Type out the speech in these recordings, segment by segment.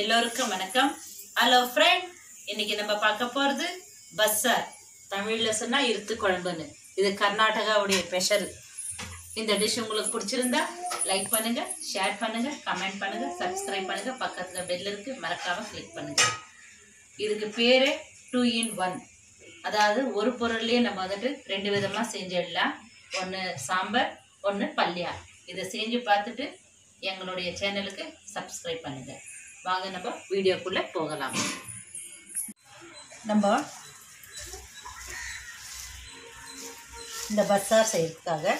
எல்லோருக்கும் வணக்கம். Hello friend இன்னைக்கு நம்ம பார்க்க போகிறது பஸ்ஸார் தமிழில் சொன்னால் இருத்து குழம்புன்னு. இது கர்நாடகாவுடைய ஸ்பெஷல் இந்த டிஷ் உங்களுக்கு பிடிச்சிருந்தா லைக் பண்ணுங்க ஷேர் பண்ணுங்க கமெண்ட் பண்ணுங்க சப்ஸ்கிரைப் பண்ணுங்க. பக்கத்தில் பெல் இருக்கு மறக்காம கிளிக் பண்ணுங்க. இதுக்கு பேர் டூ இன் ஒன் அதாவது ஒரு பொருள்லேயே நம்ம வந்துட்டு ரெண்டு விதமாக செஞ்சிடலாம். ஒன்று சாம்பார் ஒன்று பல்லியா இதை செஞ்சு பார்த்துட்டு எங்களுடைய சேனலுக்கு சப்ஸ்கிரைப் பண்ணுங்கள் வாங்க நம்ம வீடியோக்குள்ளே போகலாம். நம்ம இந்த பஸ்ஸார் செய்யறதுக்காக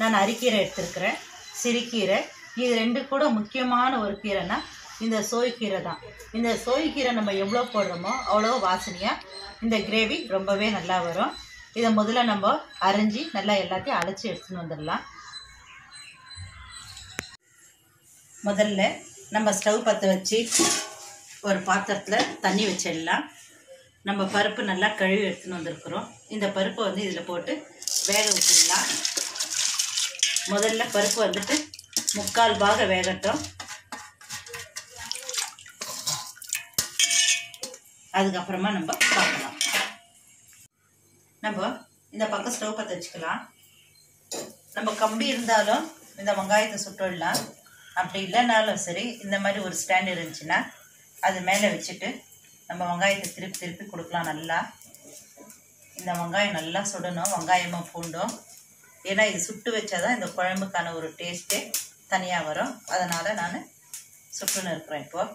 நான் அரிக்கீரை எடுத்திருக்கிறேன் சிறுக்கீரை இது ரெண்டு கூட முக்கியமான ஒரு கீரைனா இந்த சோய்க்கீரை தான். இந்த சோய்க்கீரை நம்ம எவ்வளோ போடுறோமோ அவ்வளோ வாசனையாக இந்த கிரேவி ரொம்பவே நல்லா வரும். இதை முதல்ல நம்ம அரைஞ்சி நல்லா எல்லாத்தையும் அழைச்சி எடுத்துன்னு வந்துடலாம். முதல்ல நம்ம ஸ்டவ் பற்ற வச்சு ஒரு பாத்திரத்தில் தண்ணி வச்சிடலாம். நம்ம பருப்பு நல்லா கழுவி எடுத்துன்னு வந்திருக்கிறோம். இந்த பருப்பை வந்து இதில் போட்டு வேக விட்டுடலாம் முதல்ல பருப்பு வந்துட்டு முக்கால் பாக வேகட்டும். அதுக்கப்புறமா நம்ம பார்க்கலாம். நம்ம இந்த பக்கம் ஸ்டவ் பற்ற வச்சுக்கலாம். நம்ம கம்பி இருந்தாலும் இந்த வெங்காயத்தை சுட்டுடலாம். அப்படி இல்லைனாலும் சரி இந்த மாதிரி ஒரு ஸ்டாண்ட் இருந்துச்சுன்னா அது மேலே வச்சுட்டு நம்ம வெங்காயத்தை திருப்பி திருப்பி கொடுக்கலாம் நல்லா. இந்த வெங்காயம் நல்லா சுடணும் வெங்காயமாக பூண்டும். ஏன்னா இது சுட்டு வச்சா தான் இந்த குழம்புக்கான ஒரு டேஸ்ட்டே தனியாக வரும். அதனால் நான் சுட்டுன்னு இருக்கிறேன் இப்போது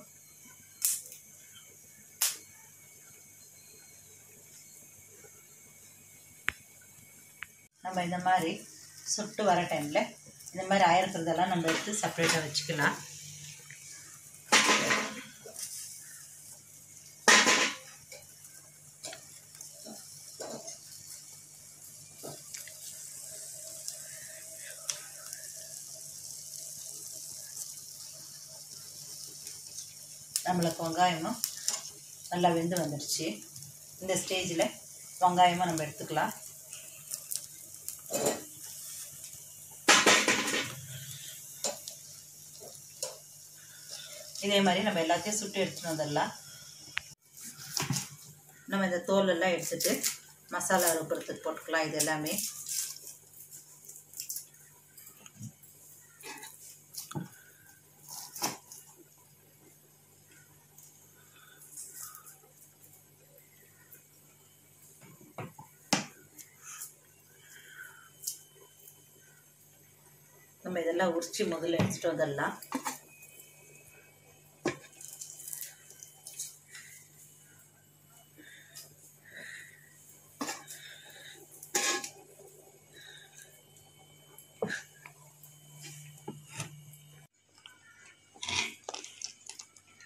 நம்ம இந்த மாதிரி சுட்டு வர டைமில் இந்த மாதிரி ஆயிருக்கிறதெல்லாம் நம்ம எடுத்து செப்பரேட்டாக வச்சுக்கலாம். நம்மளுக்கு வெங்காயமும் நல்லா வெந்து வந்துடுச்சு. இந்த ஸ்டேஜில் வெங்காயமும் நம்ம எடுத்துக்கலாம். இதே மாதிரி நம்ம எல்லாத்தையும் சுட்டு எடுத்துகிட்டு வந்துடலாம். நம்ம இந்த தோல் எல்லாம் எடுத்துட்டு மசாலா ருப்புறதுக்கு போட்டுக்கலாம் இது எல்லாமே. நம்ம இதெல்லாம் உரிச்சு முதல்ல எடுத்துகிட்டு வந்துடலாம்.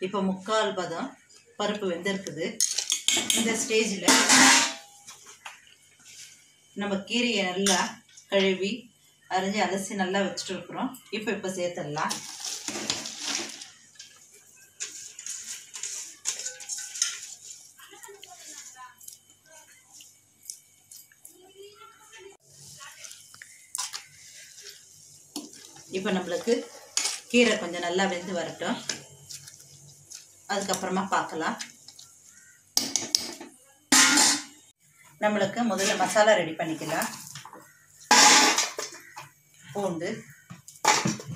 இப்போ முக்கால் பதம் பருப்பு வெந்திருக்குது. இந்த ஸ்டேஜில் நம்ம கீரையை நல்லா கழுவி அரிஞ்சு அலசி நல்லா வச்சுட்டு இருக்கிறோம். இப்போ இப்போ சேர்த்துடலாம். இப்போ நம்மளுக்கு கீரை கொஞ்சம் நல்லா வெந்து வரட்டும். அதுக்கப்புறமா பார்க்கலாம். நம்மளுக்கு முதல்ல மசாலா ரெடி பண்ணிக்கலாம். பூண்டு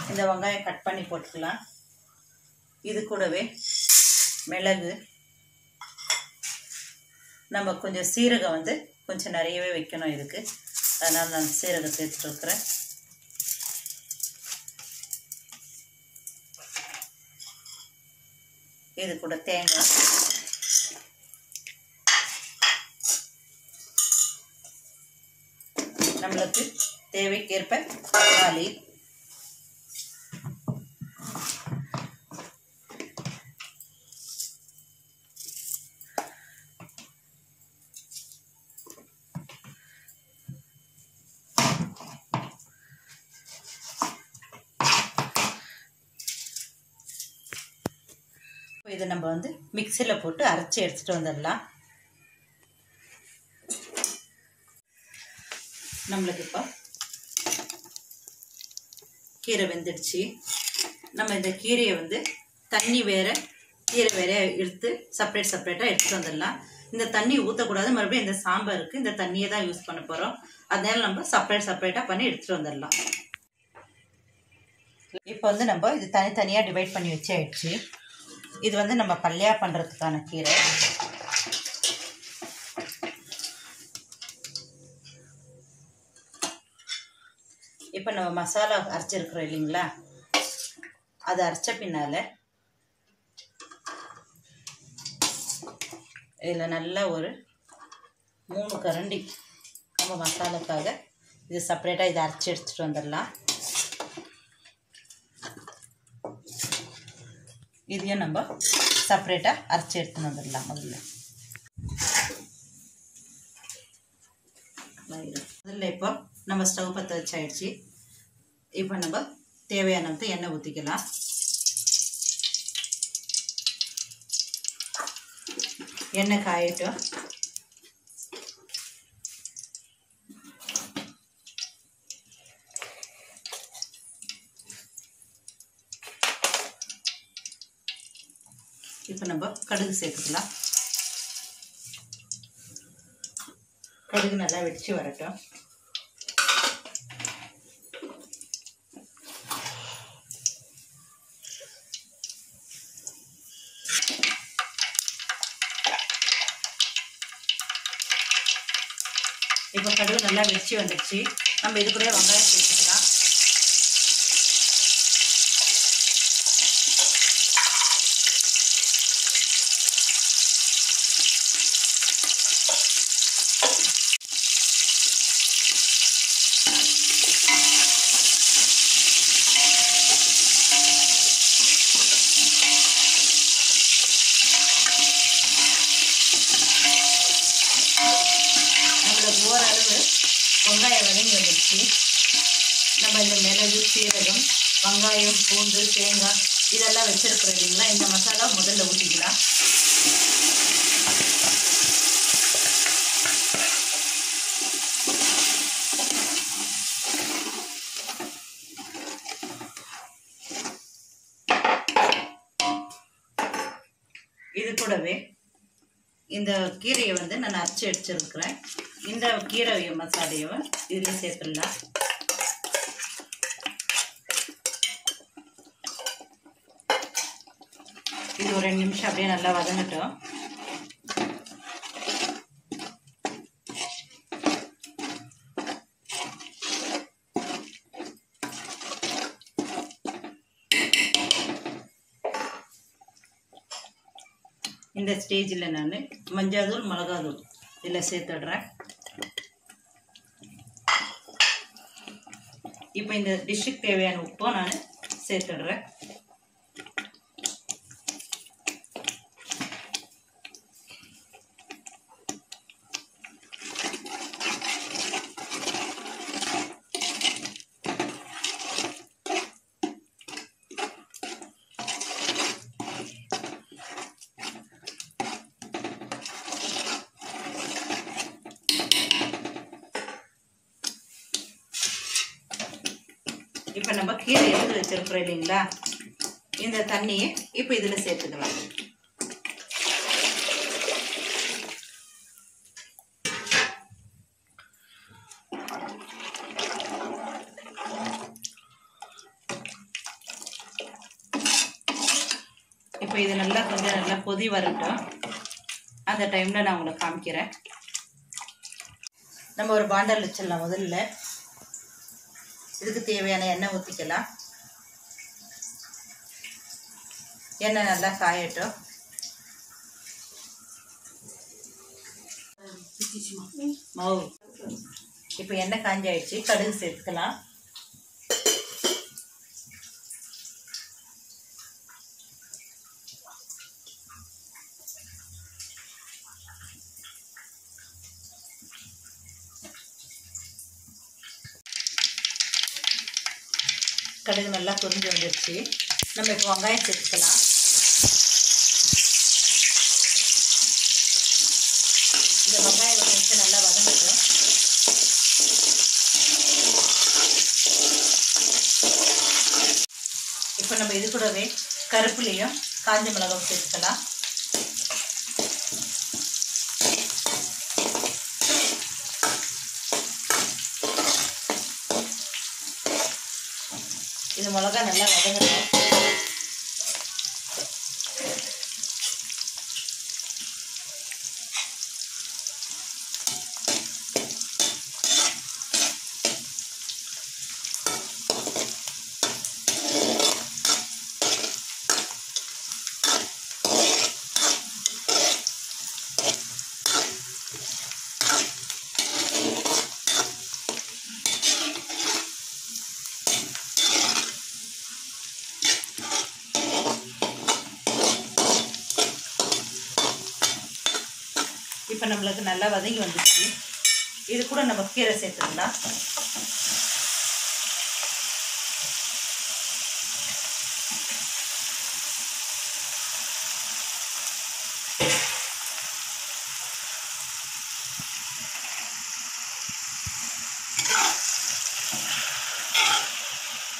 இந்த வெங்காயம் கட் பண்ணி போட்டுக்கலாம். இது கூடவே மிளகு. நம்ம கொஞ்சம் சீரகம் வந்து கொஞ்சம் நிறையவே வைக்கணும் இதுக்கு. அதனால் நான் சீரகம் சேர்த்துட்ருக்குறேன் இது கூட தேங்காய். நம்மளுக்கு தேவைக்கேற்ப தக்காளி இதை நம்ம வந்து மிக்சியில் போட்டு அரைச்சி எடுத்துகிட்டு வந்துடலாம். நம்மளுக்கு இப்போ கீரை வெந்துடுச்சு. நம்ம இந்த கீரையை வந்து தண்ணி வேற கீரை வேற எடுத்து செப்பரேட் செப்பரேட்டாக எடுத்துகிட்டு வந்துடலாம். இந்த தண்ணி ஊற்றக்கூடாது மறுபடியும் இந்த சாம்பாருக்கு இந்த தண்ணியை தான் யூஸ் பண்ண போகிறோம் அதனால நம்ம செப்பரேட் செப்பரேட்டாக பண்ணி எடுத்துகிட்டு வந்துடலாம். இப்போ வந்து நம்ம இது தனித்தனியாக டிவைட் பண்ணி வச்சு ஆயிடுச்சு. இது வந்து நம்ம பல்லையா பண்ணுறதுக்கான கீரை. இப்போ நம்ம மசாலா அரைச்சிருக்கிறோம் இல்லைங்களா? அதை அரைச்ச பின்னால் இதில் நல்ல ஒரு மூணு கரண்டி நம்ம மசாலாக்காக இது செப்பரேட்டாக இதை அரைச்சி எடுத்துகிட்டு வந்துடலாம். இதையும் நம்ம செப்பரேட்டாக அரைச்சி எடுத்துன்னு வந்துடலாம் முதல்ல. முதல்ல இப்போ நம்ம ஸ்டவ் பற்ற வச்சாயிடுச்சு. இப்போ நம்ம தேவையானது எண்ணெய் ஊற்றிக்கலாம் எண்ணெய் காயட்டும் இப்போ நம்ம கடுகு சேர்த்துக்கலாம். கடுகு நல்லா வெடிச்சு வரட்டும். இப்போ கடுகு நல்லா வெடிச்சு வந்துடுச்சு நம்ம இது கூட வெங்காயம் சேர்த்துக்கலாம் நம்மளுக்கு ஓரளவு வெங்காயம் வதங்கி நம்ம இந்த மிளகு சீரகம் வெங்காயம் பூண்டு தேங்காய் இதெல்லாம் வச்சுருக்குறோம் இல்லைங்களா? இந்த மசாலா முதல்ல ஊற்றிக்கலாம் இது கூடவே இந்த கீரையை வந்து நான் அரைச்சி அடிச்சிருக்கிறேன் இந்த கீரை மசாலையும் இதில் சேர்த்துடலாம். இது ஒரு ரெண்டு நிமிஷம் அப்படியே நல்லா வதங்கட்டும். இந்த ஸ்டேஜில் நான் மஞ்சாதூள் மிளகாதூள் இதில் சேர்த்துடுறேன். இப்போ இந்த டிஷ்ஷுக்கு தேவையான உப்பும் நான் சேர்த்துடுறேன். இப்போ நம்ம கீழே எடுத்து வச்சிருக்கிறோம் இல்லைங்களா? இந்த தண்ணியை இப்போ இதில் சேர்த்துக்கலாம். இப்போ இது நல்லா கொஞ்சம் நல்லா கொதி வரட்டும். அந்த டைமில் நான் உங்களுக்கு காமிக்கிறேன். நம்ம ஒரு பாண்டல் வச்சிடலாம் முதல்ல. இதுக்கு தேவையான எண்ணெய் ஊற்றிக்கலாம் எண்ணெய் நல்லா காயட்டும். மாவு. இப்போ எண்ணெய் காஞ்சாயிடுச்சு கடுகு சேர்த்துக்கலாம். கடுகு நல்லா பொரிஞ்சு வந்துடுச்சு நம்ம இப்போ வெங்காயம் சேர்த்துக்கலாம். இந்த வெங்காயம் ஒரு நிமிஷம் நல்லா வதங்கட்டும். இப்போ நம்ம இது கூடவே கருப்புலேயும் காஞ்ச மிளகாய் சேர்த்துக்கலாம். மிளகா நல்லா வதங்கணும் இப்போ நம்மளுக்கு நல்லா வதங்கி வந்துச்சு. இது கூட நம்ம கீரை சேர்த்துக்கலாம்.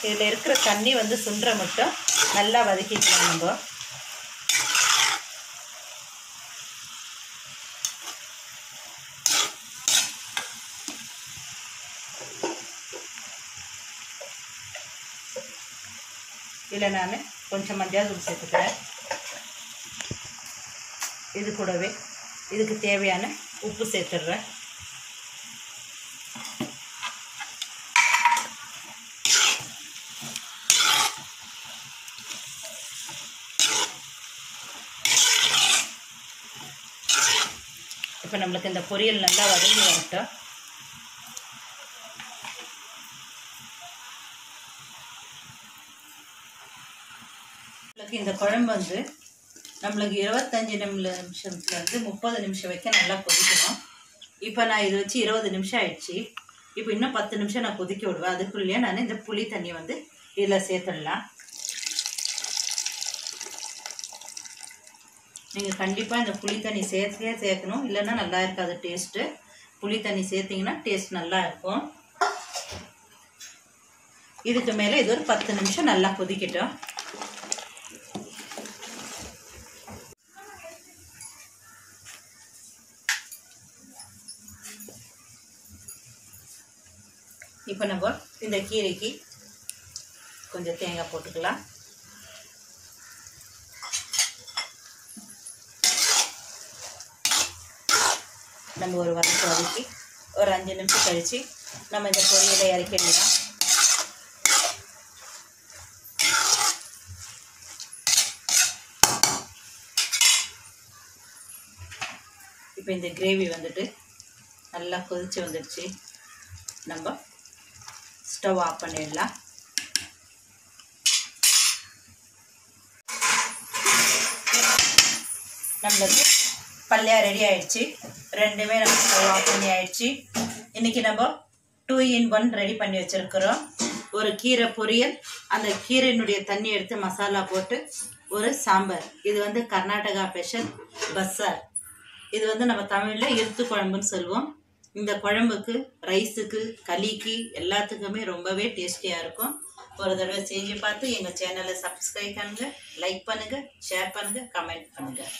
இதில் இருக்கிற தண்ணி வந்து சுண்டுற மட்டும் நல்லா வதக்கிக்கலாம் நம்ம. இதில் நான் கொஞ்சம் மஞ்சள் தூள் சேர்த்துக்கிறேன். இது கூடவே இதுக்கு தேவையான உப்பு சேர்த்துடுறேன். இப்போ நம்மளுக்கு இந்த பொரியல் நல்லா வதங்கி வரட்டும். நம்மளுக்கு இந்த குழம்பு வந்து நம்மளுக்கு இருபத்தஞ்சி நிமிஷத்துலேருந்து முப்பது நிமிஷம் வைக்க நல்லா கொதிக்கணும். இப்போ நான் இது வச்சு இருபது நிமிஷம் ஆயிடுச்சு. இப்போ இன்னும் பத்து நிமிஷம் நான் கொதிக்க விடுவேன். அதுக்குள்ளேயே நான் இந்த புளி தண்ணி வந்து இதில் சேர்த்துடலாம். நீங்கள் கண்டிப்பாக இந்த புளி தண்ணி சேர்த்தே சேர்க்கணும். இல்லைன்னா நல்லா இருக்காது டேஸ்ட்டு. புளி தண்ணி சேர்த்திங்கன்னா டேஸ்ட் நல்லா இருக்கும். இதுக்கு மேலே இது ஒரு பத்து நிமிஷம் நல்லா கொதிக்கட்டும். இப்போ நம்ம இந்த கீரைக்கு கொஞ்சம் தேங்காய் போட்டுக்கலாம். நம்ம ஒரு வதக்கு வதக்கி ஒரு அஞ்சு நிமிஷம் கழித்து நம்ம இந்த பொரியலை இறக்கிடலாம் இப்போ இந்த கிரேவி வந்துட்டு நல்லா கொதித்து வந்துடுச்சு நம்ம ஸ்டவ் ஆஃப் பண்ணிடலாம். நம்மளுக்கு பல்லையா ரெடி ஆயிடுச்சு. ரெண்டுமே நம்ம ஸ்டவ் ஆஃப் பண்ணி ஆயிடுச்சு. இன்றைக்கி நம்ம டூ இன் ஒன் ரெடி பண்ணி வச்சிருக்கிறோம். ஒரு கீரை பொரியல் அந்த கீரையினுடைய தண்ணி எடுத்து மசாலா போட்டு ஒரு சாம்பார். இது வந்து கர்நாடகா ஸ்பெஷல் பஸ்ஸார். இது வந்து நம்ம தமிழில் இருத்து குழம்புன்னு சொல்லுவோம். இந்த குழம்புக்கு ரைஸுக்கு களிக்கு எல்லாத்துக்குமே ரொம்பவே டேஸ்டியாக இருக்கும். ஒரு தடவை செஞ்சு பார்த்து எங்கள் சேனலை சப்ஸ்கிரைப் பண்ணுங்கள் லைக் பண்ணுங்கள் ஷேர் பண்ணுங்கள் கமெண்ட் பண்ணுங்கள்